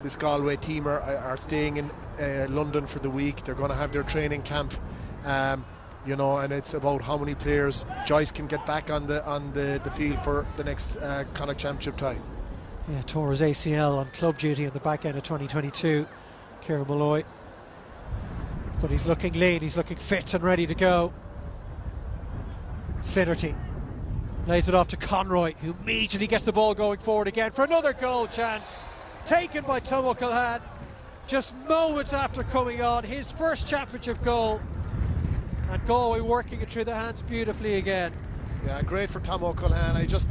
This Galway team are, are staying in uh, London for the week. They're going to have their training camp, um, you know, and it's about how many players Joyce can get back on the on the, the field for the next uh, Connacht Championship tie. Yeah, tore his ACL on club duty in the back end of 2022, Kieran Molloy. But he's looking lean, he's looking fit and ready to go. Finnerty lays it off to Conroy, who immediately gets the ball going forward again for another goal chance. Taken by Tomo Culhane just moments after coming on, his first championship goal. And Galway working it through the hands beautifully again. Yeah, great for Tomo Culhane. I just